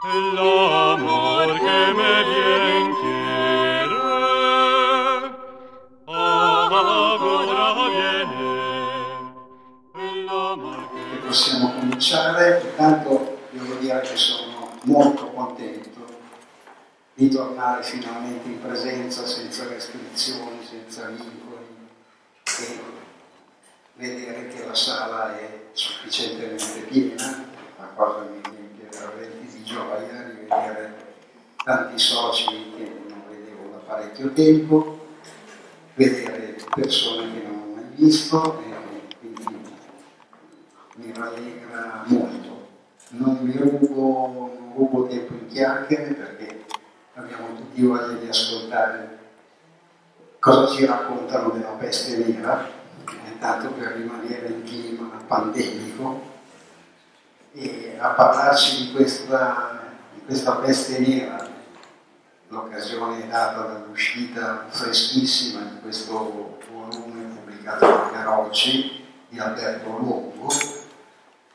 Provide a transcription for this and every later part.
El amor que me bien quiere, ahora viene. El amor che possiamo cominciare. Intanto devo dire che sono molto contento di tornare finalmente in presenza senza restrizioni, senza vincoli e vedere che la sala è sufficientemente piena, la cosa mi tanti soci che non vedevo da parecchio tempo, vedere persone che non ho mai visto e quindi mi rallegra molto. Non vi rubo, non rubo tempo in chiacchiere perché abbiamo tutti voglia di ascoltare cosa ci raccontano della peste nera, tanto per rimanere in clima pandemico e a parlarci di questa, di questa peste nera l'occasione è data dall'uscita freschissima di questo volume pubblicato da Carocci di Alberto Longo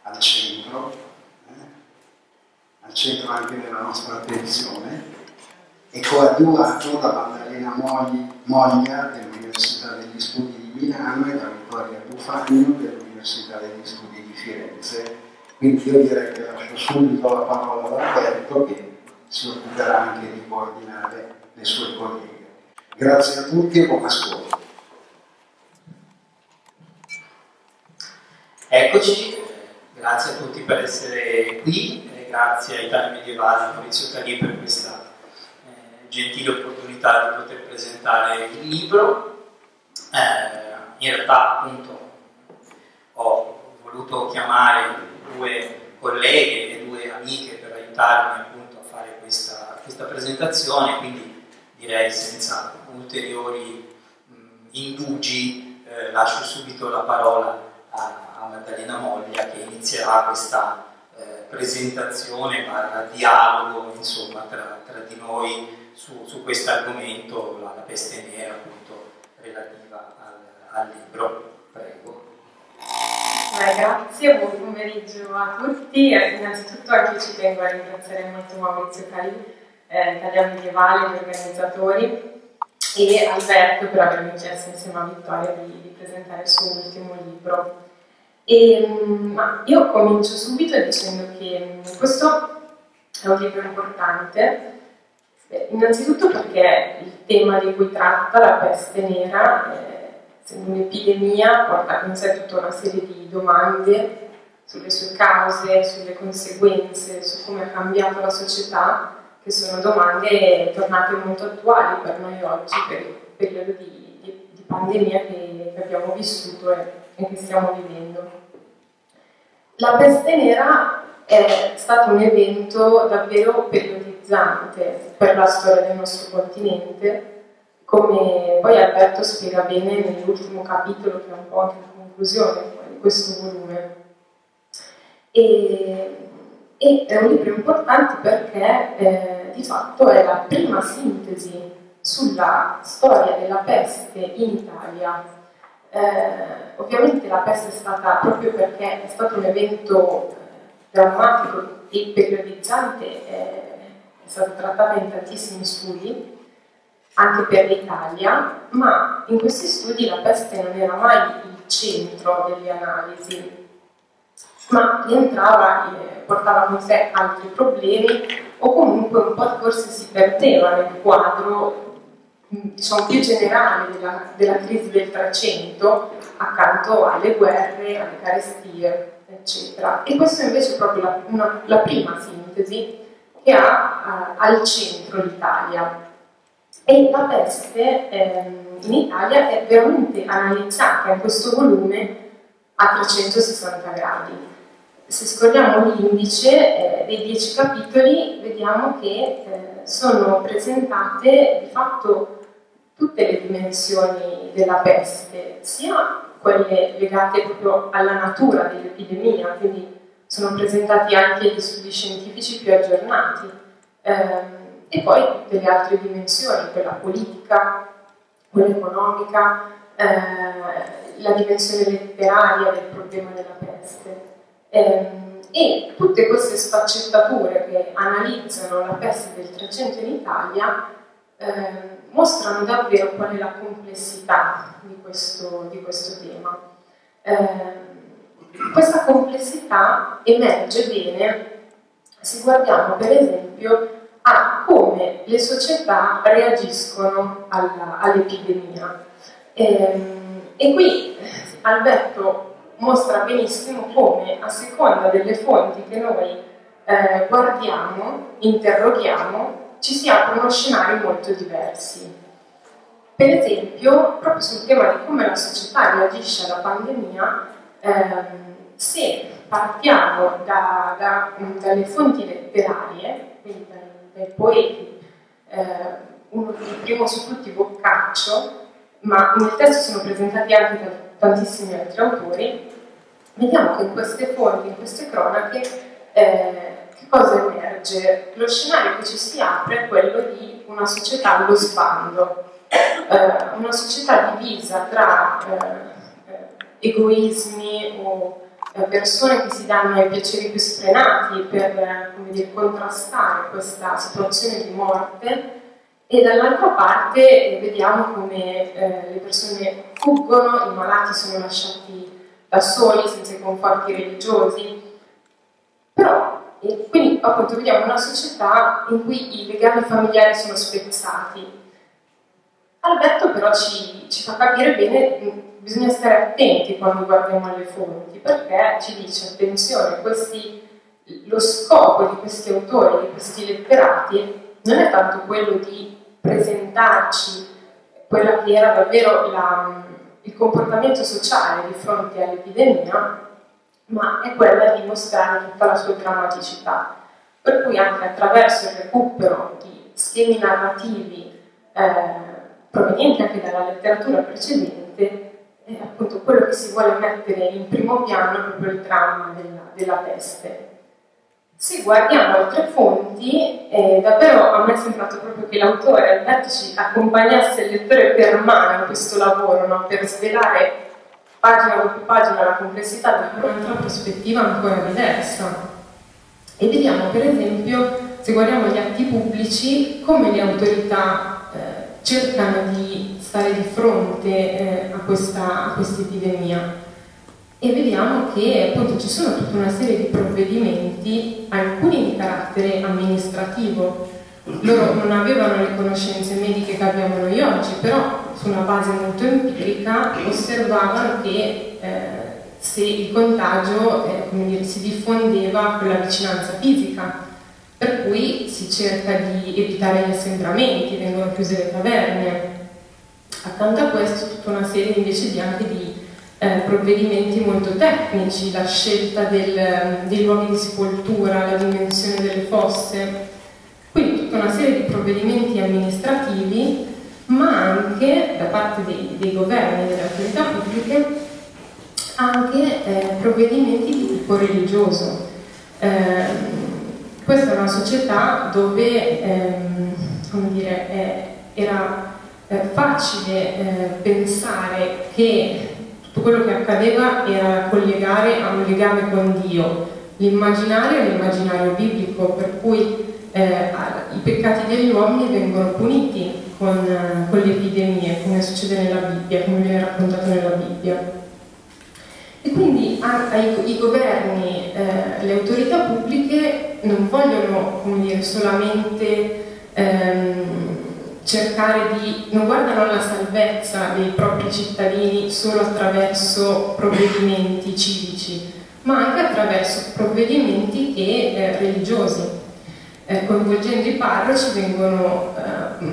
al centro, eh, al centro anche della nostra attenzione, e coadiuvato da Maddalena Mogli, Moglia dell'Università degli Studi di Milano e da Vittoria Bufagno dell'Università degli Studi di Firenze. Quindi io direi che lascio subito la parola ad Alberto che si occuperà anche di coordinare le sue colleghe. Grazie a tutti e buon ascolto. Eccoci, grazie a tutti per essere qui, e grazie a Italia Medievale, Maurizio Tagli per questa eh, gentile opportunità di poter presentare il libro. Eh, in realtà appunto ho voluto chiamare due colleghe e due amiche per aiutarmi appunto a questa, presentazione, quindi direi senza ulteriori mh, indugi eh, lascio subito la parola a, a Maddalena Moglia che inizierà questa eh, presentazione, barra dialogo insomma, tra, tra di noi su, su questo argomento, la, la, peste nera appunto relativa al, al libro. Prego. Eh, grazie, buon pomeriggio a tutti. Eh, innanzitutto anche ci tengo a ringraziare molto Maurizio Cali, eh, Italia Medievale, gli organizzatori, e Alberto per avermi chiesto insieme a Vittoria di, di presentare il suo ultimo libro. E, ma io comincio subito dicendo che questo è un libro importante, Beh, innanzitutto perché il tema di cui tratta, la peste nera, essendo un'epidemia, porta con sé tutta una serie di domande sulle sue cause, sulle conseguenze, su come ha cambiato la società, che sono domande tornate molto attuali per noi oggi, per il periodo di, di, di pandemia che, che, abbiamo vissuto e, e che stiamo vivendo. La peste nera è stato un evento davvero periodizzante per la storia del nostro continente, come poi Alberto spiega bene nell'ultimo capitolo, che è un po' anche la conclusione di questo volume. E, e è un libro importante perché eh, di fatto è la prima sintesi sulla storia della peste in Italia. Eh, ovviamente la peste è stata, proprio perché è stato un evento eh, drammatico e periodizzante, eh, è stata trattata in tantissimi studi, anche per l'Italia, ma in questi studi la peste non era mai il centro delle analisi, ma rientrava, eh, portava con sé altri problemi o comunque un po' forse si perdeva nel quadro diciamo, più generale della, della crisi del 300 accanto alle guerre, alle carestie, eccetera. E questa invece è proprio la, una, la prima sintesi che ha uh, al centro l'Italia. E la peste ehm, in Italia è veramente analizzata in questo volume a 360 gradi se scorriamo l'indice eh, dei dieci capitoli, vediamo che eh, sono presentate di fatto tutte le dimensioni della peste, sia quelle legate proprio alla natura dell'epidemia, quindi sono presentati anche gli studi scientifici più aggiornati, ehm, e poi tutte le altre dimensioni, quella politica, quella economica, eh, la dimensione letteraria del problema della peste. Eh, e tutte queste sfaccettature che analizzano la peste del 300 in Italia eh, mostrano davvero qual è la complessità di questo, di questo tema. Eh, questa complessità emerge bene se guardiamo per esempio a come le società reagiscono all'epidemia. E, ehm, e qui Alberto mostra benissimo come a seconda delle fonti che noi eh, guardiamo, interroghiamo, ci si aprono scenari molto diversi. Per esempio, proprio sul tema di come la società reagisce alla pandemia, ehm, se partiamo da, da, dalle fonti letterarie, quindi dai, dai poeti, eh, uno, il primo su tutti Boccaccio, ma nel testo sono presentati anche tantissimi altri autori, vediamo che in queste fonti, in queste cronache, eh, che cosa emerge? Lo scenario che ci si apre è quello di una società allo sbando, eh, una società divisa tra eh, egoismi o eh, persone che si danno ai piaceri più sfrenati per dire, contrastare questa situazione di morte e dall'altra parte vediamo come eh, le persone fuggono, i malati sono lasciati da soli, senza i conforti religiosi. Però, e quindi appunto vediamo una società in cui i legami familiari sono spezzati. Alberto però ci, ci fa capire bene, mm, bisogna stare attenti quando guardiamo alle fonti, perché ci dice, attenzione, questi, lo scopo di questi autori, di questi letterati, non è tanto quello di presentarci quella che era davvero la, il comportamento sociale di fronte all'epidemia, ma è quella di mostrare tutta la sua drammaticità. Per cui anche attraverso il recupero di schemi narrativi eh, provenienti anche dalla letteratura precedente, è appunto quello che si vuole mettere in primo piano proprio il dramma della, della peste. Se guardiamo altre fonti, eh, davvero a me è sembrato proprio che l'autore Alberto ci accompagnasse il lettore per mano in questo lavoro, no? per svelare pagina dopo pagina la complessità da un'altra prospettiva ancora diversa. E vediamo per esempio, se guardiamo gli atti pubblici, come le autorità eh, cercano di stare di fronte eh, a questa epidemia e vediamo che appunto ci sono tutta una serie di provvedimenti, alcuni di carattere amministrativo. Loro non avevano le conoscenze mediche che abbiamo noi oggi, però su una base molto empirica osservavano che eh, se il contagio eh, dire, si diffondeva con la vicinanza fisica, per cui si cerca di evitare gli assembramenti, vengono chiuse le taverne. Accanto a questo tutta una serie invece di anche di eh, provvedimenti molto tecnici, la scelta del, dei luoghi di sepoltura, la dimensione delle fosse, quindi tutta una serie di provvedimenti amministrativi, ma anche da parte dei, dei governi e delle autorità pubbliche anche eh, provvedimenti di tipo religioso. Eh, questa è una società dove ehm, dire, eh, era facile eh, pensare che quello che accadeva era collegare a un legame con Dio. L'immaginario è l'immaginario biblico, per cui eh, i peccati degli uomini vengono puniti con, eh, con, le epidemie, come succede nella Bibbia, come viene raccontato nella Bibbia. E quindi ai, i governi, eh, le autorità pubbliche non vogliono dire, solamente ehm, cercare di, non guardano alla salvezza dei propri cittadini solo attraverso provvedimenti civici, ma anche attraverso provvedimenti che, eh, religiosi. Eh, coinvolgendo i parroci vengono, eh,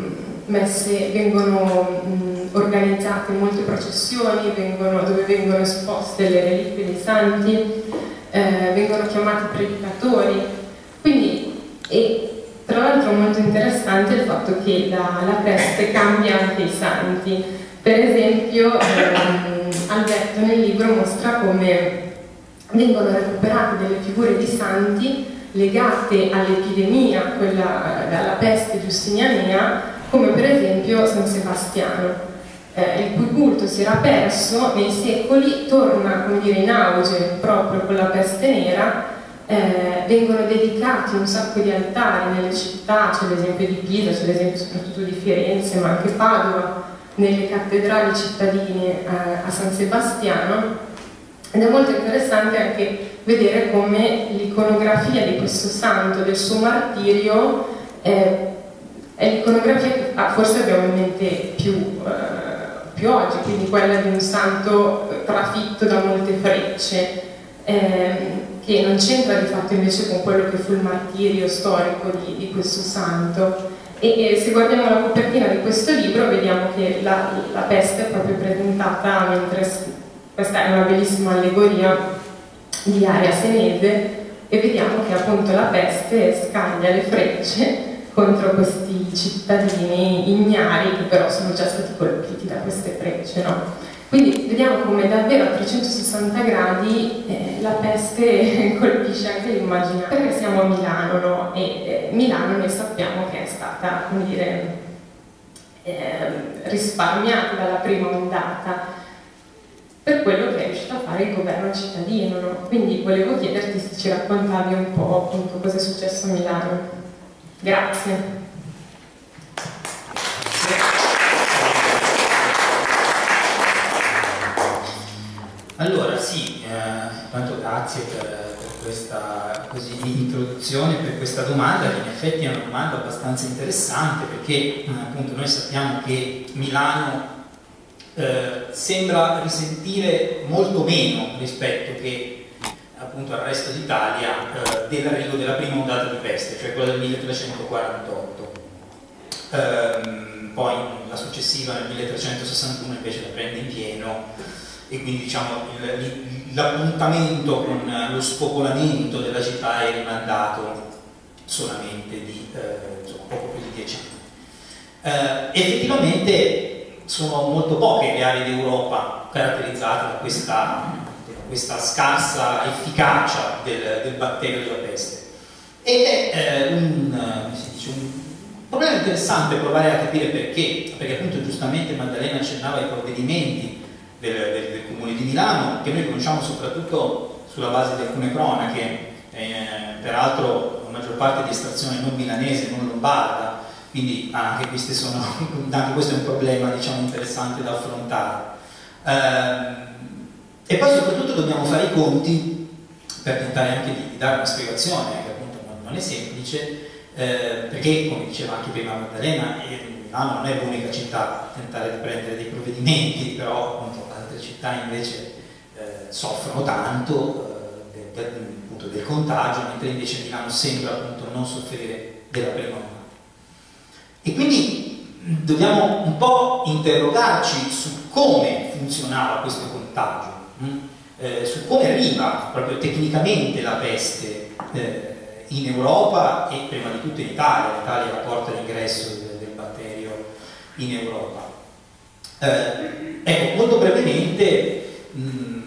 messe, vengono mh, organizzate molte processioni vengono, dove vengono esposte le reliquie dei santi, eh, vengono chiamati predicatori. Quindi, e tra l'altro molto interessante il fatto che la, la peste cambia anche i santi. Per esempio ehm, Alberto nel libro mostra come vengono recuperate delle figure di santi legate all'epidemia, quella dalla peste giustinianea, come per esempio San Sebastiano, eh, il cui culto si era perso nei secoli, torna dire, in auge proprio con la peste nera eh, vengono dedicati un sacco di altari nelle città, c'è l'esempio di Pisa, c'è l'esempio soprattutto di Firenze, ma anche Padova, nelle cattedrali cittadine eh, a San Sebastiano. Ed è molto interessante anche vedere come l'iconografia di questo santo, del suo martirio, eh, è l'iconografia che forse abbiamo in mente più, eh, più, oggi, quindi quella di un santo trafitto da molte frecce, eh, che non c'entra di fatto invece con quello che fu il martirio storico di, di questo santo. E, e, se guardiamo la copertina di questo libro vediamo che la, la peste è proprio presentata mentre questa è una bellissima allegoria di Aria Senese e vediamo che appunto la peste scaglia le frecce contro questi cittadini ignari che però sono già stati colpiti da queste frecce. No? Quindi vediamo come davvero a 360 gradi eh, la peste colpisce anche l'immaginario. Perché siamo a Milano, no? E eh, Milano noi sappiamo che è stata, come dire, eh, risparmiata dalla prima ondata per quello che è riuscito a fare il governo cittadino. No? Quindi volevo chiederti se ci raccontavi un po' appunto cosa è successo a Milano. Grazie. Allora sì, eh, tanto grazie per, per questa così, introduzione, per questa domanda, che in effetti è una domanda abbastanza interessante perché eh, appunto noi sappiamo che Milano eh, sembra risentire molto meno rispetto che appunto al resto d'Italia eh, dell'arrivo della prima ondata di peste, cioè quella del 1348. Ehm, poi la successiva nel 1361 invece la prende in pieno e quindi diciamo l'appuntamento con lo spopolamento della città è rimandato solamente di eh, insomma, poco più di dieci anni. Eh, effettivamente sono molto poche le aree d'Europa caratterizzate da questa, da questa scarsa efficacia del, del, batterio della peste. Ed è eh, un, dice, un, problema interessante provare a capire perché, perché appunto giustamente Maddalena accennava ai provvedimenti del, del, del Comune di Milano, che noi conosciamo soprattutto sulla base di alcune cronache, eh, peraltro la maggior parte di estrazione non milanese, non lombarda, quindi anche, sono, anche, questo è un problema diciamo, interessante da affrontare. Eh, e poi soprattutto dobbiamo fare i conti per tentare anche di, dare una spiegazione, che appunto non, è semplice, eh, perché come diceva anche prima Maddalena, Milano non è l'unica città a tentare di prendere dei provvedimenti, però appunto città invece eh, soffrono tanto eh, del, del, del, contagio, mentre invece Milano sembra appunto non soffrire della prima onda. E quindi dobbiamo un po' interrogarci su come funzionava questo contagio, hm? eh, su come arriva proprio tecnicamente la peste eh, in Europa e prima di tutto in Italia, l'Italia è la porta d'ingresso del, del batterio in Europa. Eh, ecco, molto brevemente, mh,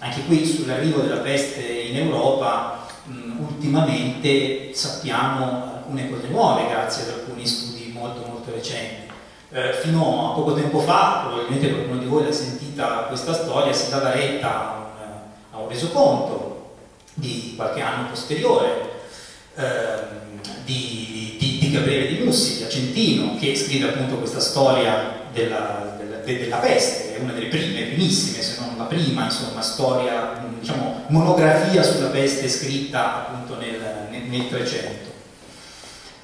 anche qui sull'arrivo della peste in Europa, mh, ultimamente sappiamo alcune cose nuove grazie ad alcuni studi molto molto recenti. Eh, fino a poco tempo fa, probabilmente qualcuno di voi l'ha sentita questa storia, si dava retta a un, a un resoconto di qualche anno posteriore eh, di, di, di, Gabriele Di Mussi, di Acentino, che scrive appunto questa storia della, della, della, peste, è una delle prime, primissime, se non la prima, insomma, storia, diciamo, monografia sulla peste scritta appunto nel, nel, nel 300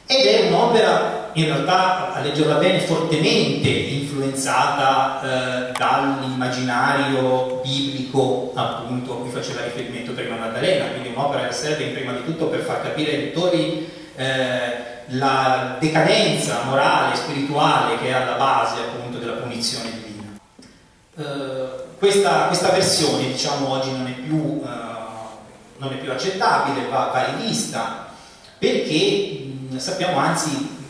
ed è un'opera in realtà, a leggerla bene, fortemente influenzata eh, dall'immaginario biblico appunto a cui faceva riferimento prima Maddalena, quindi un'opera che serve prima di tutto per far capire ai lettori eh, la decadenza morale e spirituale che è alla base appunto della punizione divina. Eh, questa, questa, versione diciamo oggi non è più, eh, non è più accettabile, va, va rivista perché sappiamo anzi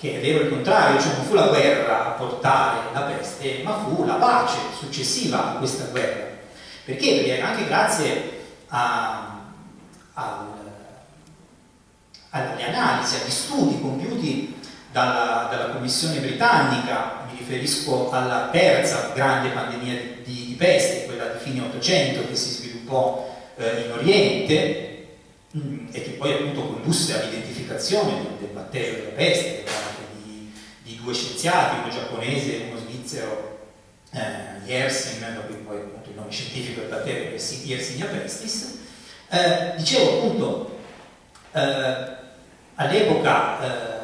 che è vero il contrario, cioè non fu la guerra a portare la peste, ma fu la pace successiva a questa guerra. Perché? Perché anche grazie a, a, alle analisi, agli studi compiuti dalla, dalla, Commissione britannica, mi riferisco alla terza grande pandemia di, di, peste, quella di fine 800 che si sviluppò eh, in Oriente, mm, e che poi appunto condusse all'identificazione del, del batterio della peste, di, di, due scienziati, uno giapponese e uno svizzero, eh, Yersin, da cui poi appunto il nome scientifico del batterio è Yersinia pestis. Eh, dicevo appunto, eh, all'epoca eh,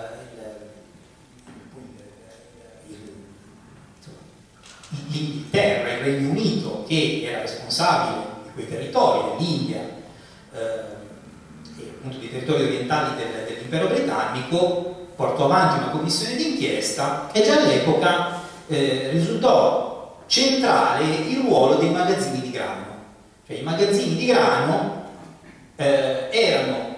l'Inghilterra, il Regno Unito, che era responsabile di quei territori, dell'India eh, e appunto dei territori orientali del, dell'impero britannico, portò avanti una commissione d'inchiesta e già all'epoca eh, risultò centrale il ruolo dei magazzini di grano. Cioè i magazzini di grano eh, erano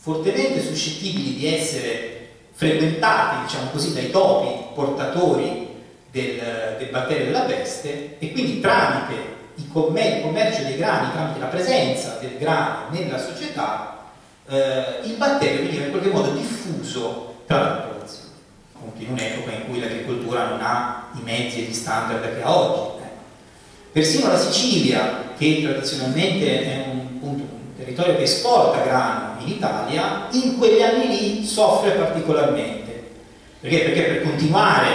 fortemente suscettibili di essere frequentati, diciamo così, dai topi portatori del, del batterio della peste e quindi tramite il, commer il, commercio dei grani, tramite la presenza del grano nella società, eh, il batterio veniva in qualche modo diffuso tra la popolazione, in un'epoca in cui l'agricoltura non ha i mezzi e gli standard che ha oggi. Eh. Persino la Sicilia, che tradizionalmente è un, appunto, un territorio che esporta grano in Italia, in quegli anni lì soffre particolarmente. Perché? Perché per continuare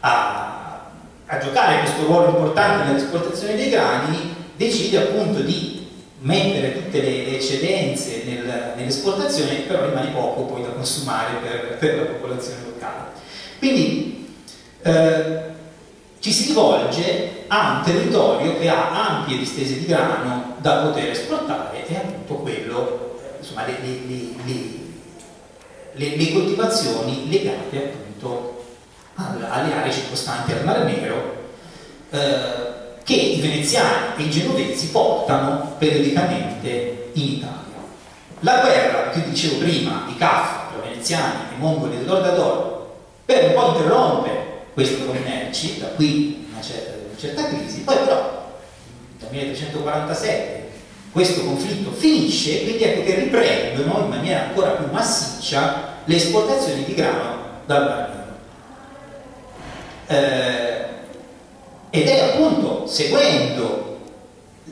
a, a giocare questo ruolo importante nell'esportazione dei grani, decide appunto di mettere tutte le, le eccedenze nel, nell'esportazione, però rimane poco poi da consumare per, per la popolazione locale. Quindi eh, ci si rivolge a un territorio che ha ampie distese di grano da poter esportare e appunto quello, insomma, le, le, le, coltivazioni legate appunto alle aree circostanti al Mar Nero eh, che i veneziani e i genovesi portano periodicamente in Italia. La guerra, che dicevo prima, di Caffa tra veneziani e mongoli dell'Ordador, per un po' interrompe questi commerci, da qui una certa, una certa crisi, poi però dal 1347 questo conflitto finisce, quindi ecco che riprendono in maniera ancora più massiccia le esportazioni di grano dal Mar eh, ed è appunto seguendo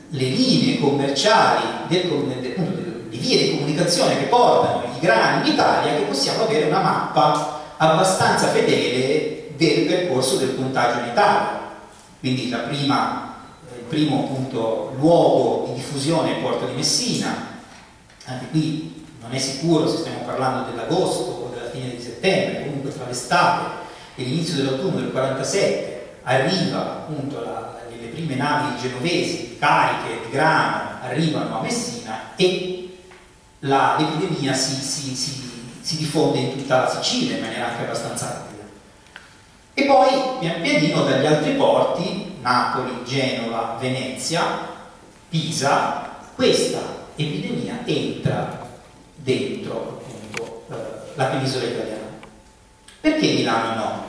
le linee commerciali del, del, di vie di comunicazione che portano i grani in Italia che possiamo avere una mappa abbastanza fedele del percorso del contagio in Italia. Quindi prima, il primo appunto, luogo di diffusione è il porto di Messina, anche qui non è sicuro se stiamo parlando dell'agosto o della fine di settembre, comunque tra l'estate e l'inizio dell'autunno del 47 arriva appunto la, le prime navi genovesi cariche di grano arrivano a Messina e l'epidemia si, si, si, si, diffonde in tutta la Sicilia in maniera anche abbastanza rapida. E poi pian pianino dagli altri porti, Napoli, Genova, Venezia, Pisa, questa epidemia entra dentro appunto, eh, la penisola italiana. Perché Milano no?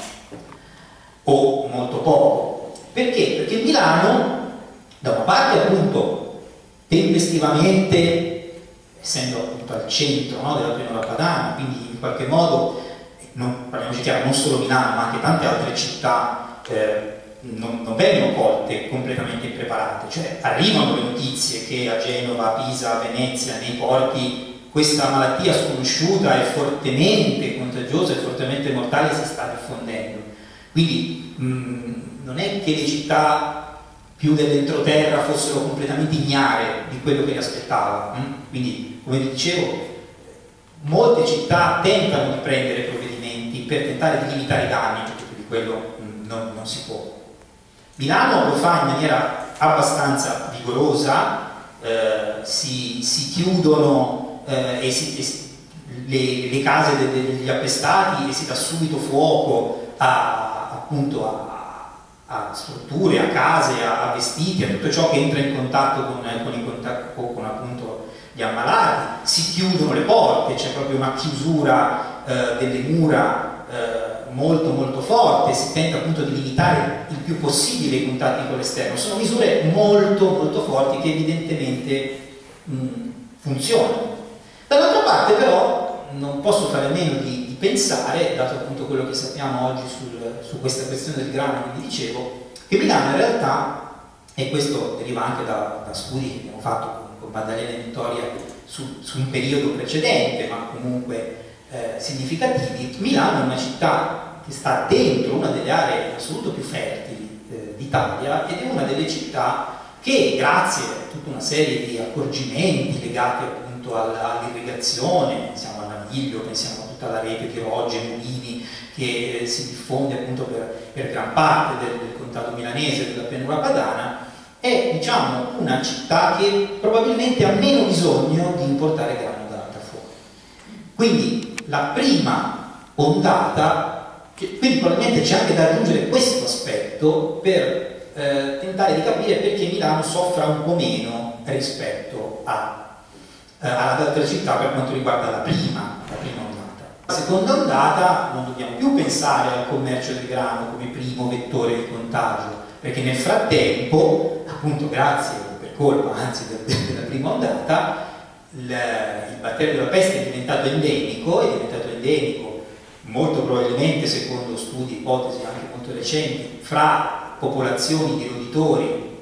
O molto poco? Perché? Perché Milano, da una parte appunto, tempestivamente, essendo appunto al centro no, della pianura padana, quindi in qualche modo, non, parliamoci chiaro, non solo Milano, ma anche tante altre città eh, non, non, vengono colte completamente impreparate, cioè arrivano le notizie che a Genova, Pisa, Venezia, nei porti questa malattia sconosciuta e fortemente contagiosa e fortemente mortale si sta diffondendo. Quindi mh, mm, non è che le città più dell'entroterra fossero completamente ignare di quello che le aspettava. Mh? Quindi, come vi dicevo, molte città tentano di prendere provvedimenti per tentare di limitare i danni, perché di quello mh, non, non si può. Milano lo fa in maniera abbastanza vigorosa, eh, si, si chiudono eh, e si, e le, le, case de, degli appestati e si dà subito fuoco a, appunto a, a strutture, a case, a, a, vestiti, a tutto ciò che entra in contatto con, con, in contatto, con appunto gli ammalati, si chiudono le porte, c'è proprio una chiusura eh, delle mura eh, molto molto forte, si tenta appunto di limitare il più possibile i contatti con l'esterno, sono misure molto molto forti che evidentemente mh, funzionano. Dall'altra parte però non posso fare a meno di, di, pensare, dato appunto quello che sappiamo oggi sul, su questa questione del grano che vi dicevo, che Milano in realtà, e questo deriva anche da, da studi che abbiamo fatto con, con Maddalena e Vittoria su, su, un periodo precedente, ma comunque eh, significativi, Milano è una città che sta dentro una delle aree assoluto più fertili eh, d'Italia ed è una delle città che grazie a tutta una serie di accorgimenti legati appunto all'irrigazione, pensiamo al Naviglio, pensiamo a tutta la rete di rogge, mulini che eh, si diffonde appunto per, per gran parte del, del contato milanese della pianura padana, è diciamo, una città che probabilmente ha meno bisogno di importare grano da fuori. Quindi la prima ondata, che, quindi probabilmente c'è anche da aggiungere questo aspetto per eh, tentare di capire perché Milano soffra un po' meno rispetto a, eh, alle altre città per quanto riguarda la prima, la prima ondata. La seconda ondata non dobbiamo più pensare al commercio del grano come primo vettore di contagio, perché nel frattempo, appunto grazie per colpa anzi della prima ondata, il, il batterio della peste è diventato endemico, è diventato endemico molto probabilmente secondo studi, ipotesi anche molto recenti, fra popolazioni di roditori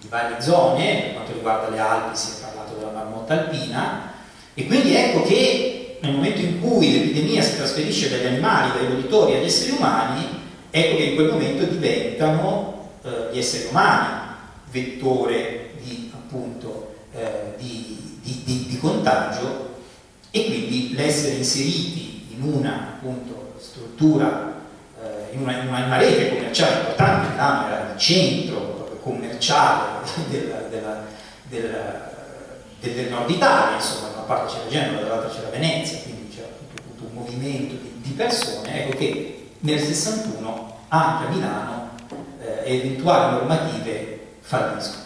di varie zone, per quanto riguarda le Alpi si è parlato della marmotta alpina, e quindi ecco che nel momento in cui l'epidemia si trasferisce dagli animali, dai roditori agli esseri umani, ecco che in quel momento diventano eh, gli esseri umani vettore di, di, di, contagio e quindi l'essere inseriti in una appunto, struttura, eh, in, una, in, una, in, una, rete commerciale importante, Milano era il centro commerciale della, della, della, del, del, nord Italia, insomma, da una parte c'era Genova, dall'altra c'era Venezia, quindi c'era tutto, tutto un movimento di, persone, ecco che nel 61 anche a Milano eh, eventuali normative falliscono.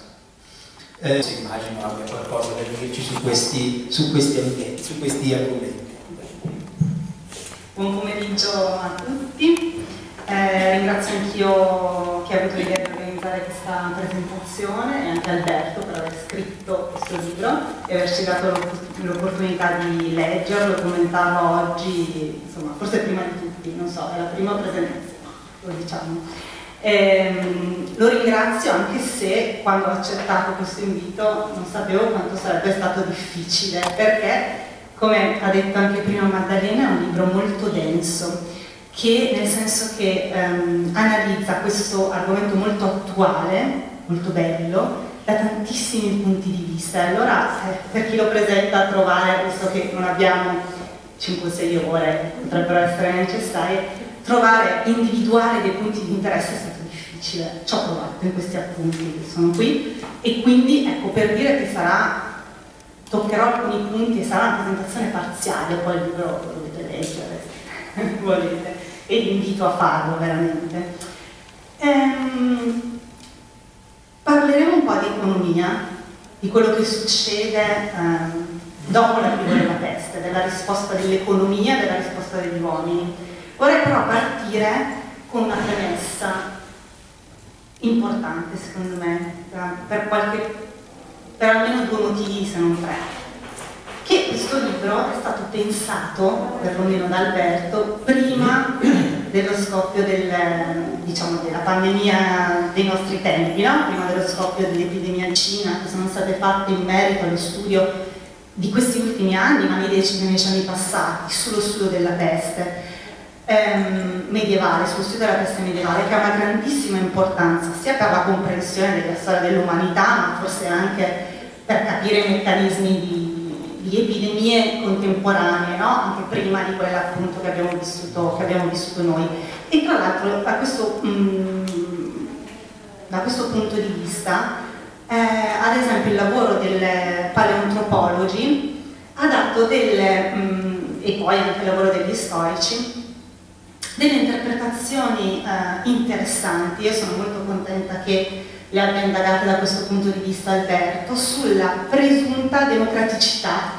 Eh, si immagino abbia qualcosa da dirci su questi, su questi, ambienti, su questi argomenti. Buon pomeriggio a tutti, eh, ringrazio anch'io chi ha avuto l'idea di organizzare questa presentazione e anche Alberto per aver scritto questo libro e averci dato l'opportunità di leggerlo, commentarlo oggi, insomma, forse prima di tutti, non so, è la prima presentazione lo diciamo. Ehm, lo ringrazio anche se quando ho accettato questo invito non sapevo quanto sarebbe stato difficile perché come ha detto anche prima Maddalena è un libro molto denso che nel senso che ehm, analizza questo argomento molto attuale, molto bello, da tantissimi punti di vista. Allora eh, per chi lo presenta trovare, visto che non abbiamo 5-6 ore, potrebbero essere necessarie, trovare, individuare dei punti di interesse è stato difficile, ci ho provato in questi appunti che sono qui e quindi ecco per dire che sarà, toccherò alcuni punti e sarà una presentazione parziale, poi il libro lo dovete leggere se volete e vi invito a farlo veramente. Ehm, parleremo un po' di economia, di quello che succede ehm, dopo l'arrivo della peste, della risposta dell'economia, della risposta degli uomini Vorrei però partire con una premessa importante secondo me, per, qualche, per almeno due motivi se non tre. Che questo libro è stato pensato, perlomeno da Alberto, prima dello scoppio del, diciamo, della pandemia dei nostri tempi, no? prima dello scoppio dell'epidemia in Cina, che sono state fatte in merito allo studio di questi ultimi anni, ma nei dieci anni passati, sullo studio della peste ehm, medievale, sullo studio della peste medievale, che ha una grandissima importanza sia per la comprensione della storia dell'umanità, ma forse anche per capire i meccanismi di, di epidemie contemporanee, no? anche prima di quella appunto che abbiamo vissuto, che abbiamo vissuto noi. E tra l'altro da questo, mm, da questo punto di vista, eh, ad esempio il lavoro del paleontropologi ha dato delle, mm, e poi anche il lavoro degli storici, delle interpretazioni eh, interessanti, io sono molto contenta che le abbia indagate da questo punto di vista Alberto, sulla presunta democraticità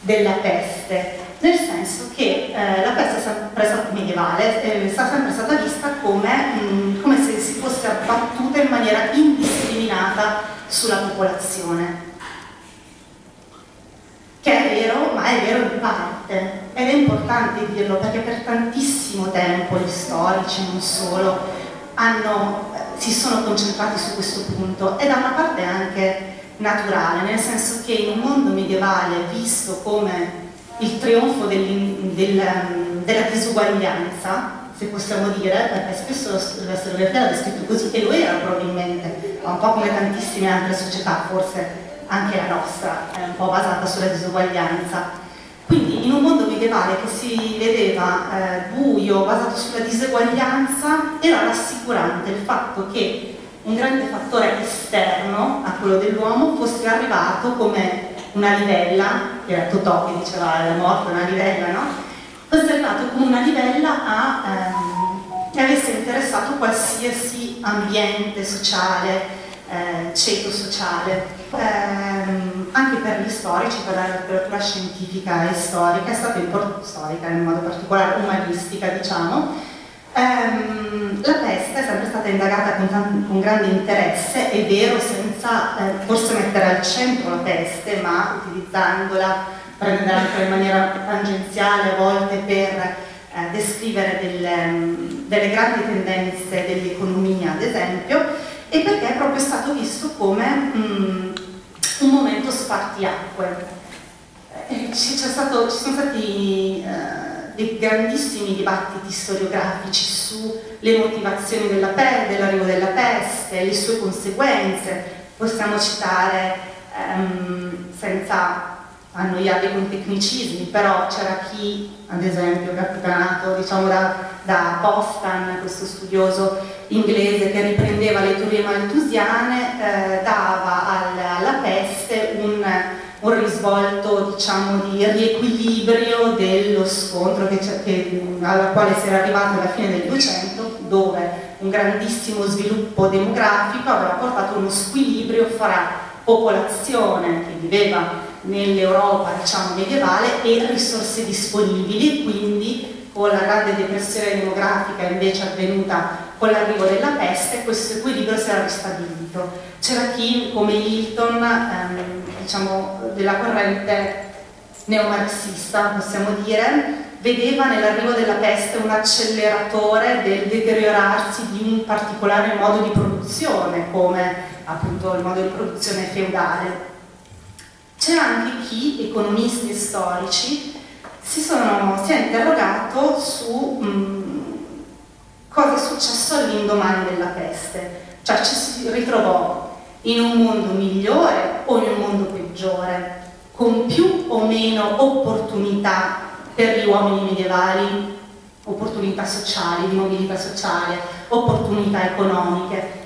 della peste, nel senso che eh, la peste è sempre medievale, eh, è sempre stata vista come, mh, mm, come se si fosse abbattuta in maniera indiscriminata sulla popolazione che è vero, ma è vero in parte. Ed è importante dirlo perché per tantissimo tempo gli storici, non solo, hanno, si sono concentrati su questo punto. E da una parte anche naturale, nel senso che in un mondo medievale visto come il trionfo del, del, della disuguaglianza, se possiamo dire, perché spesso la storiografia l'ha descritto così, e lo era probabilmente, un po' come tantissime altre società, forse anche la nostra è un po' basata sulla disuguaglianza. Quindi in un mondo medievale che si vedeva eh, buio, basato sulla diseguaglianza, era rassicurante il fatto che un grande fattore esterno a quello dell'uomo fosse arrivato come una livella, che era Totò che diceva la morte una livella, no? Fosse arrivato come una livella a, ehm, che avesse interessato qualsiasi ambiente sociale, eh, ceto sociale. Eh, anche per gli storici, per la letteratura scientifica e storica, è stata importante, storica in modo particolare, umanistica diciamo, ehm, la peste è sempre stata indagata con, con grande interesse, è vero senza eh, forse mettere al centro la peste, ma utilizzandola, prendendola anche in maniera tangenziale a volte per eh, descrivere delle, delle grandi tendenze dell'economia, ad esempio, e perché è proprio stato visto come mm, un momento spartiacque. Eh, ci, sono stati eh, dei grandissimi dibattiti storiografici sulle motivazioni dell'arrivo della peste, le sue conseguenze. Possiamo citare, ehm, senza annoiarvi con tecnicismi, però c'era chi, ad esempio, capitanato diciamo, da, da Postan, questo studioso inglese che riprendeva le teorie malthusiane, eh, dava al, alla peste un, un risvolto diciamo, di riequilibrio dello scontro che, che, alla quale si era arrivato alla fine del 200, dove un grandissimo sviluppo demografico aveva portato uno squilibrio fra popolazione che viveva nell'Europa diciamo, medievale e risorse disponibili, quindi con la grande depressione demografica invece avvenuta con l'arrivo della peste questo equilibrio si era ristabilito. C'era chi, come Hilton, ehm, diciamo, della corrente neomarxista, possiamo dire, vedeva nell'arrivo della peste un acceleratore del deteriorarsi di un particolare modo di produzione, come appunto il modo di produzione feudale. C'era anche chi, economisti e storici, si, sono, si è interrogato su mh, mm, cosa è successo all'indomani della peste, cioè ci si ritrovò in un mondo migliore o in un mondo peggiore, con più o meno opportunità per gli uomini medievali, opportunità sociali, di mobilità sociale, opportunità economiche.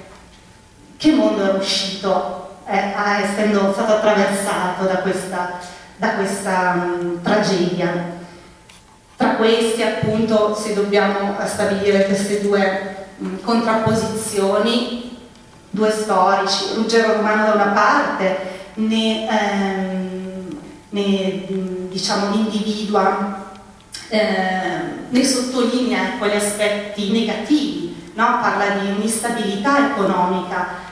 Che mondo era uscito, eh, essendo stato attraversato da questa, da questa um, tragedia? Tra questi appunto se dobbiamo stabilire queste due mh, contrapposizioni, due storici, Ruggero Romano da una parte ne, ehm, ne diciamo, individua, eh, ne sottolinea quegli aspetti negativi, no? parla di un'instabilità economica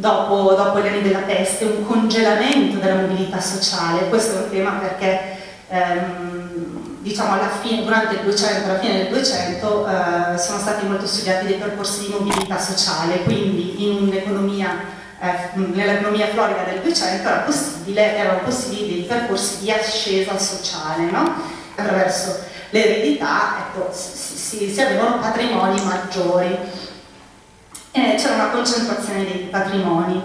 dopo, dopo, gli anni della peste, un congelamento della mobilità sociale, questo è un tema perché ehm, diciamo fine, durante il 200, alla fine del 200 eh, sono stati molto studiati dei percorsi di mobilità sociale, quindi in un'economia eh, nell'economia florida del 200 era erano possibili dei percorsi di ascesa sociale, no? attraverso l'eredità ecco, si, si, si, avevano patrimoni maggiori, eh, c'era una concentrazione dei patrimoni,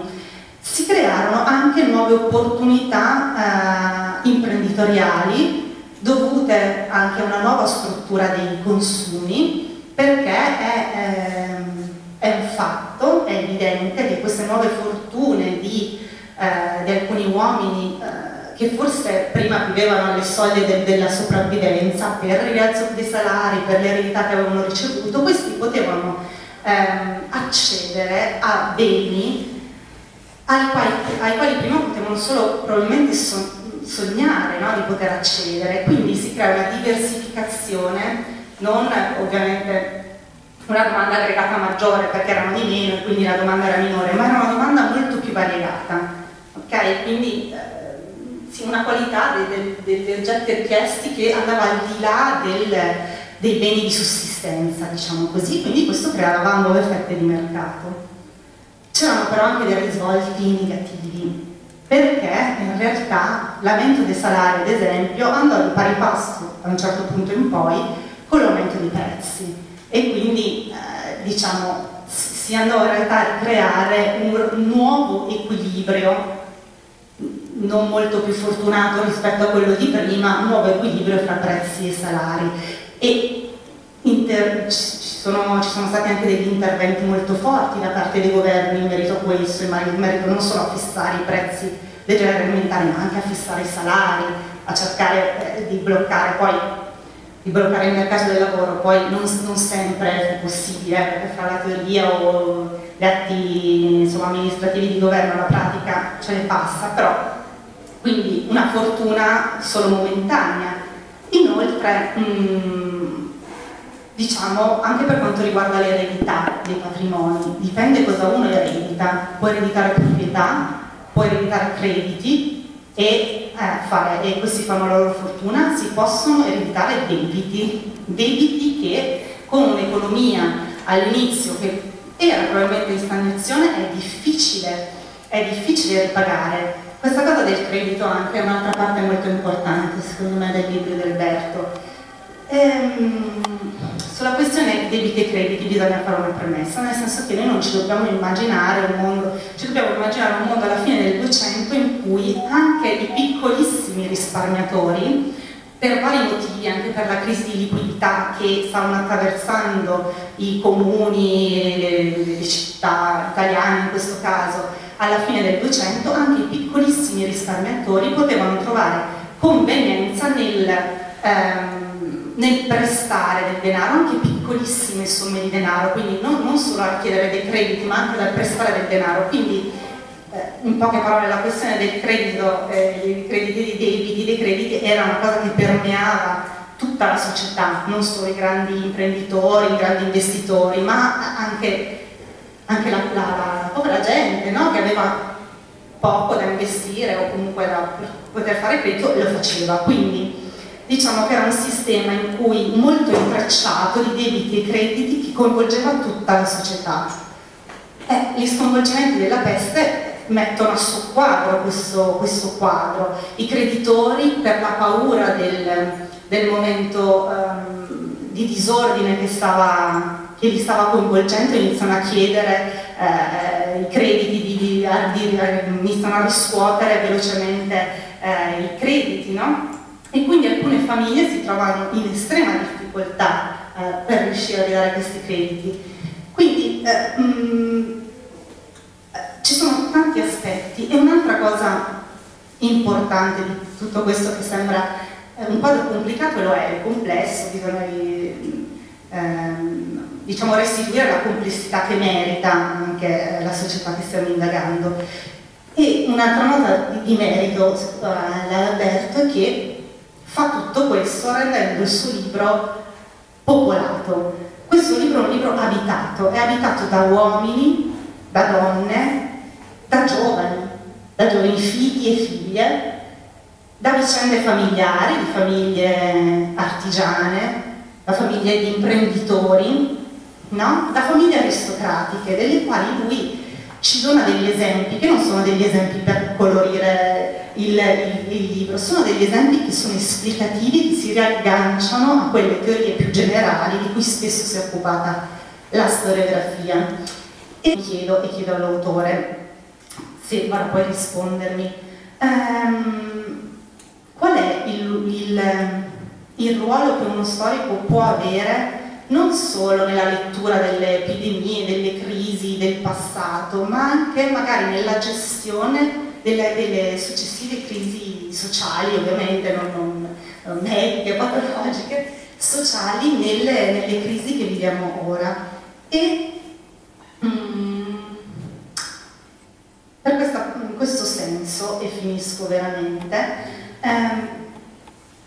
si crearono anche nuove opportunità eh, imprenditoriali dovute anche a una nuova struttura dei consumi, perché è, ehm, è un fatto, è evidente che queste nuove fortune di, eh, di alcuni uomini eh, che forse prima vivevano alle soglie de della sopravvivenza per il rialzo dei salari, per l'eredità che avevano ricevuto, questi potevano ehm, accedere a beni ai quali, ai quali prima potevano solo probabilmente sognare no? di poter accedere, quindi si crea una diversificazione, non ovviamente una domanda aggregata maggiore perché erano di meno e quindi la domanda era minore, ma era una domanda molto più variegata. Okay? Quindi eh, sì, una qualità degli oggetti richiesti che andava al di là del, dei beni di sussistenza, diciamo così, quindi questo creava nuove fette di mercato. C'erano però anche dei risvolti negativi perché in realtà l'aumento dei salari, ad esempio, andò di pari passo a un certo punto in poi con l'aumento dei prezzi e quindi eh, diciamo si andò in realtà a creare un nuovo equilibrio non molto più fortunato rispetto a quello di prima, un nuovo equilibrio fra prezzi e salari. E inter- ci, sono, ci, sono, stati anche degli interventi molto forti da parte dei governi in merito a questo, in merito non solo a fissare i prezzi dei generi alimentari, ma anche a fissare i salari, a cercare eh, di bloccare poi di bloccare il mercato del lavoro, poi non, non sempre è possibile, perché fra la teoria o gli atti insomma, amministrativi di governo la pratica ce ne passa, però quindi una fortuna solo momentanea. Inoltre, mm, diciamo, anche per quanto riguarda l'eredità dei patrimoni, dipende cosa uno eredita, può ereditare proprietà, può ereditare crediti e, eh, fare, e questi fanno la loro fortuna, si possono ereditare debiti, debiti che con un'economia all'inizio che era probabilmente in stagnazione è difficile, è difficile ripagare del credito anche è un'altra parte molto importante, secondo me, del libro di Alberto. Ehm, sulla questione debiti e crediti bisogna fare una premessa, nel senso che noi non ci dobbiamo immaginare un mondo, ci dobbiamo immaginare un mondo alla fine del 200 in cui anche i piccolissimi risparmiatori, per vari motivi, anche per la crisi di liquidità che stanno attraversando i comuni, le, le città italiane in questo caso, alla fine del 200 anche i piccolissimi risparmiatori potevano trovare convenienza nel, ehm, nel prestare del denaro, anche piccolissime somme di denaro, quindi non, non, solo a chiedere dei crediti ma anche dal prestare del denaro. Quindi eh, in poche parole la questione del credito, eh, dei crediti dei debiti, dei crediti era una cosa che permeava tutta la società, non solo i grandi imprenditori, i grandi investitori, ma anche anche la, la, la povera gente no? che aveva poco da investire o comunque da poter fare credito lo faceva. Quindi diciamo che era un sistema in cui molto intrecciato di debiti e crediti che coinvolgeva tutta la società. Eh, gli sconvolgimenti della peste mettono a soqquadro questo, questo quadro. I creditori per la paura del, del momento um, di disordine che stava che li stava coinvolgendo iniziano a chiedere eh, i crediti, di, di, di, iniziano a riscuotere velocemente eh, i crediti, no? E quindi alcune famiglie si trovano in estrema difficoltà eh, per riuscire a ridare questi crediti. Quindi mh, eh, mm, ci sono tanti aspetti e un'altra cosa importante di tutto questo che sembra eh, un quadro complicato lo è, è complesso, bisogna ehm, diciamo, restituire la complessità che merita anche la società che stiamo indagando. E un'altra nota di, di merito all'Alberto è che fa tutto questo rendendo il suo libro popolato. Questo libro è un libro abitato, è abitato da uomini, da donne, da giovani, da giovani figli e figlie, da vicende familiari, di famiglie artigiane, da famiglie di imprenditori, no? da famiglie aristocratiche, delle quali lui ci dona degli esempi, che non sono degli esempi per colorire il, il, il libro, sono degli esempi che sono esplicativi, che si riagganciano a quelle teorie più generali di cui spesso si è occupata la storiografia. E chiedo, e chiedo all'autore, se Barbara puoi rispondermi, ehm, qual è il, il, il ruolo che uno storico può avere non solo nella lettura delle epidemie, delle crisi del passato, ma anche magari nella gestione delle, delle successive crisi sociali, ovviamente non, non, mediche, patologiche, sociali nelle, nelle, crisi che viviamo ora. E mm, per questa, in questo senso, e finisco veramente, ehm,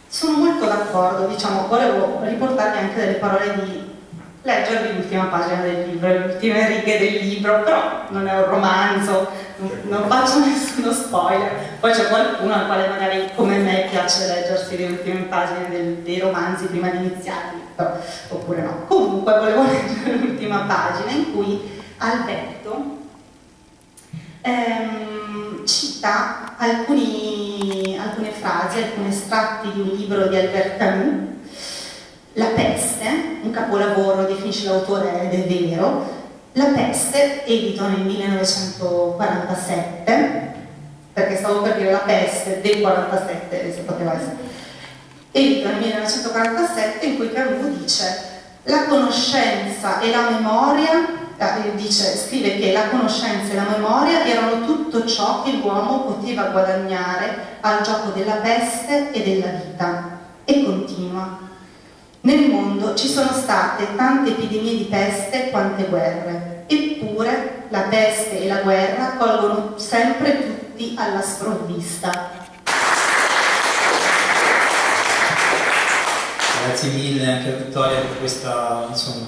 sono molto d'accordo, diciamo, volevo riportarvi anche delle parole di leggervi l'ultima pagina del libro, le ultime righe del libro, però non è un romanzo, non faccio nessuno spoiler, poi c'è qualcuno al quale magari come me piace leggersi le ultime pagine del, dei romanzi prima di iniziarli, oppure no. Comunque volevo leggere l'ultima pagina in cui Alberto ehm, ci cita alcuni, alcune frasi, alcuni estratti di un libro di Albert Camus, La peste, un capolavoro, definisce l'autore è vero, La peste, edito nel 1947, perché stavo per dire La peste del 47, se poteva essere, edito nel 1947, in cui Camus dice la conoscenza e la memoria dice, scrive che la conoscenza e la memoria erano tutto ciò che l'uomo poteva guadagnare al gioco della peste e della vita. E continua. Nel mondo ci sono state tante epidemie di peste quante guerre, eppure la peste e la guerra colgono sempre tutti alla sprovvista. Grazie mille anche a Vittoria per questa insomma,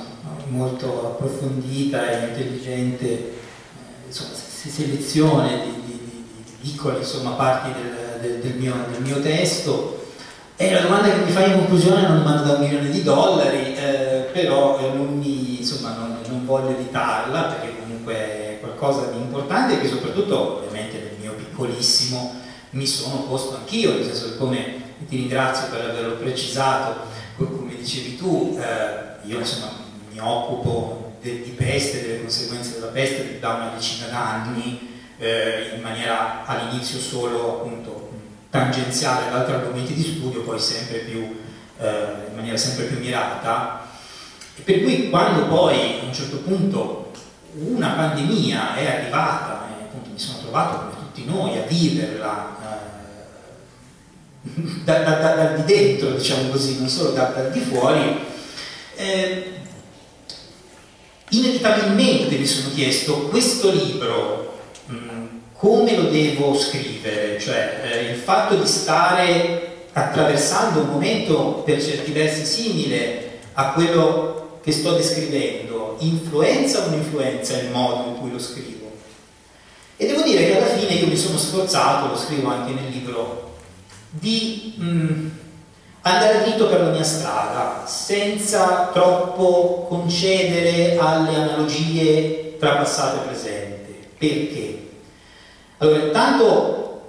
molto approfondita e intelligente eh, insomma, selezione di, di, di, di piccole insomma, parti del, del, del, mio, del, mio, testo. E la domanda che mi fai in conclusione non mando da un milione di dollari, eh, però eh, non, mi, insomma, non, non, voglio evitarla perché comunque è qualcosa di importante che soprattutto ovviamente nel mio piccolissimo mi sono posto anch'io, nel senso che come ti ringrazio per averlo precisato, come dicevi tu, eh, io insomma mi occupo de, di peste, delle conseguenze della peste da una decina d'anni, eh, in maniera all'inizio solo appunto tangenziale ad altri argomenti di studio, poi sempre più, eh, in maniera sempre più mirata. E per cui quando poi a un certo punto una pandemia è arrivata, e appunto mi sono trovato come tutti noi a viverla eh, da, da, da, da, di dentro, diciamo così, non solo da, di fuori, eh, inevitabilmente mi sono chiesto questo libro mm, come lo devo scrivere, cioè eh, il fatto di stare attraversando un momento per certi versi simile a quello che sto descrivendo, influenza o non influenza il modo in cui lo scrivo? E devo dire che alla fine io mi sono sforzato, lo scrivo anche nel libro, di mh, mm, andare dritto per la mia strada, senza troppo concedere alle analogie tra passato e presente. Perché? Allora, intanto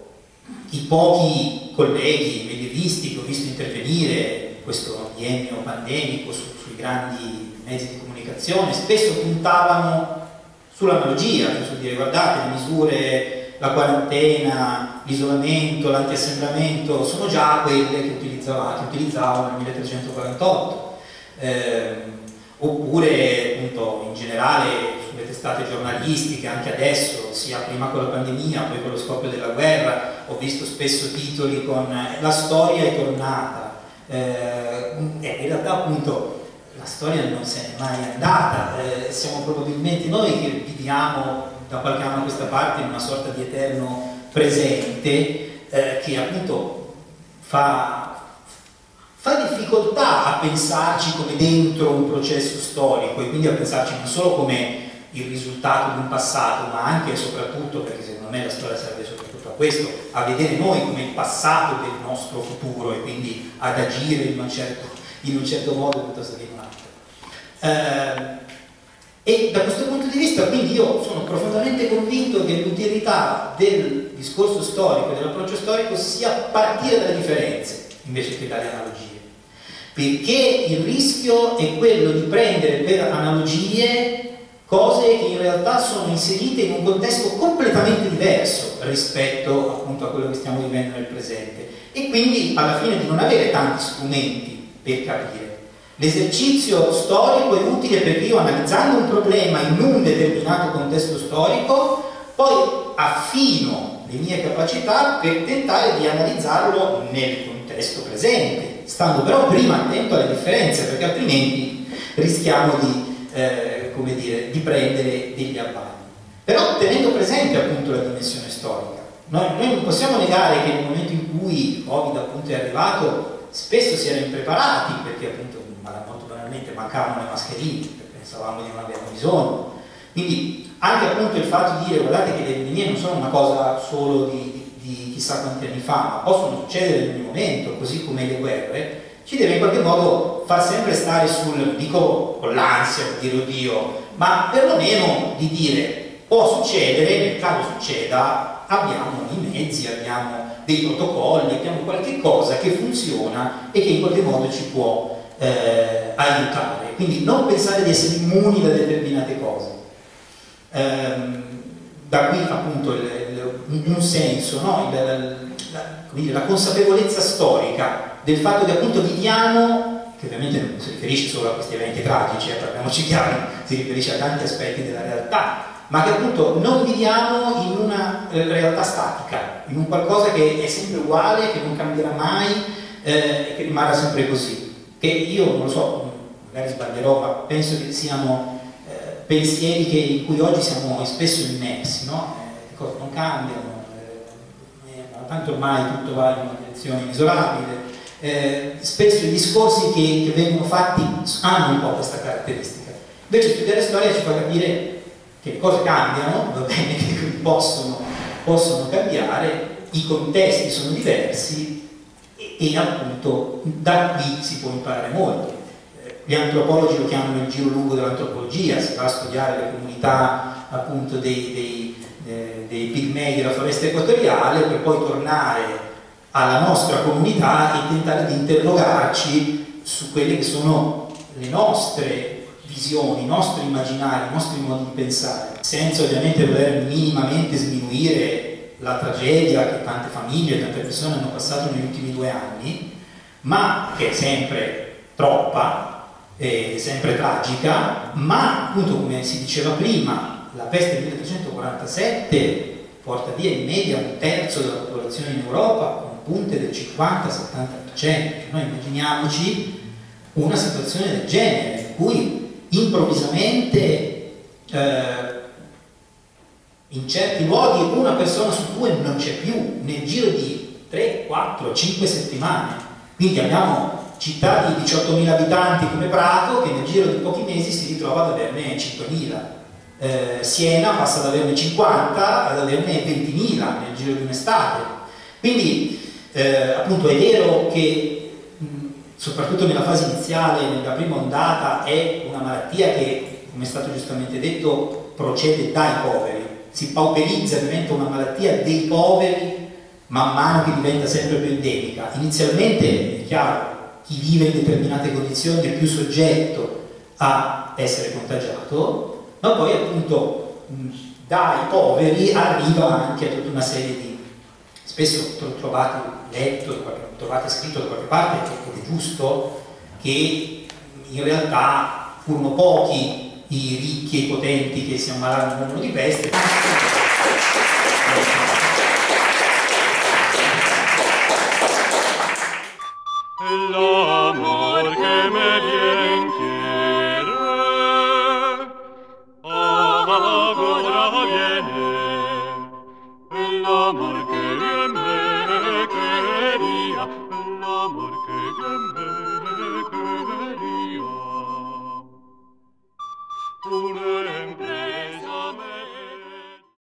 i pochi colleghi medievisti che ho visto intervenire in questo biennio pandemico su, sui grandi mezzi di comunicazione spesso puntavano sull'analogia, su dire guardate le misure la quarantena, l'isolamento, l'antiassembramento sono già quelle che utilizzavano, nel 1348. Eh, oppure appunto in generale sulle testate giornalistiche, anche adesso, sia prima con la pandemia, poi con lo scoppio della guerra, ho visto spesso titoli con la storia è tornata. Eh, in realtà appunto la storia non se n'è mai andata, eh, siamo probabilmente noi che viviamo da qualche anno a questa parte in una sorta di eterno presente eh, che appunto fa, fa difficoltà a pensarci come dentro un processo storico e quindi a pensarci non solo come il risultato di un passato, ma anche e soprattutto, perché secondo me la storia serve soprattutto a questo, a vedere noi come il passato del nostro futuro e quindi ad agire in un certo, in un certo modo piuttosto che in un altro. Eh, e da questo punto di vista quindi io sono profondamente convinto che l'utilità del discorso storico, dell'approccio storico sia partire dalle differenze invece che dalle analogie. Perché il rischio è quello di prendere per analogie cose che in realtà sono inserite in un contesto completamente diverso rispetto appunto a quello che stiamo vivendo nel presente e quindi alla fine di non avere tanti strumenti per capire. L'esercizio storico è utile perché io analizzando un problema in un determinato contesto storico, poi affino le mie capacità per tentare di analizzarlo nel contesto presente, stando però prima attento alle differenze, perché altrimenti rischiamo di, eh, dire, di prendere degli abbagli. Però tenendo presente appunto la dimensione storica. Noi, noi non possiamo negare che nel momento in cui il Covid appunto è arrivato, spesso si era impreparati, perché appunto banalmente mancavano le mascherine, pensavamo di non averne bisogno. Quindi anche appunto il fatto di dire guardate che le epidemie non sono una cosa solo di, di, chissà quanti anni fa, ma possono succedere in ogni momento, così come le guerre, ci deve in qualche modo far sempre stare sul, dico con l'ansia, per dire oddio, ma perlomeno di dire può succedere, nel caso succeda, abbiamo i mezzi, abbiamo dei protocolli, abbiamo qualche cosa che funziona e che in qualche modo ci può eh, aiutare. Quindi non pensare di essere immuni da determinate cose. Ehm, da qui appunto il, il, un senso, no? il, la, la, consapevolezza storica del fatto che appunto viviamo, che ovviamente non si riferisce solo a questi eventi tragici, eh, parliamoci chiaro, si riferisce a tanti aspetti della realtà, ma che appunto non viviamo in una realtà statica, in un qualcosa che è sempre uguale, che non cambierà mai eh, che rimarrà sempre così. Che io non lo so, magari sbaglierò, ma penso che siano eh, pensieri che, in cui oggi siamo spesso immersi, no? Eh, le cose non cambiano, eh, eh, tanto ormai tutto va in una direzione inesorabile. spesso i discorsi che, che vengono fatti hanno un po' questa caratteristica. Invece studiare storia ci fa capire che le cose cambiano, va bene che possono, possono cambiare, i contesti sono diversi e, e, appunto da qui si può imparare molto. Gli antropologi lo chiamano il giro lungo dell'antropologia, si va a studiare le comunità appunto dei, dei, eh, dei pigmei della foresta equatoriale per poi tornare alla nostra comunità e tentare di interrogarci su quelle che sono le nostre visioni, i nostri immaginari, i nostri modi di pensare, senza ovviamente voler minimamente sminuire la tragedia che tante famiglie, tante persone hanno passato negli ultimi due anni, ma che è sempre troppa, è sempre tragica, ma appunto come si diceva prima, la peste del 1347 porta via in media un terzo della popolazione in Europa con punte del 50-70%. Noi immaginiamoci una situazione del genere, in cui improvvisamente eh, in certi luoghi una persona su due non c'è più nel giro di 3, 4, 5 settimane. Quindi abbiamo città di 18.000 abitanti come Prato che nel giro di pochi mesi si ritrova ad averne 5.000. Eh, Siena passa ad averne 50 ad averne 20.000 nel giro di un'estate. Quindi eh, appunto è vero che soprattutto nella fase iniziale, nella prima ondata, è una malattia che, come è stato giustamente detto, procede dai poveri, si pauperizza, diventa una malattia dei poveri man mano che diventa sempre più endemica. Inizialmente, è chiaro, chi vive in determinate condizioni è più soggetto a essere contagiato, ma poi appunto dai poveri arriva anche a tutta una serie di, spesso trovate letto, trovate scritto da qualche parte, è giusto, che in realtà furono pochi i ricchi e i potenti che si ammalarono di peste.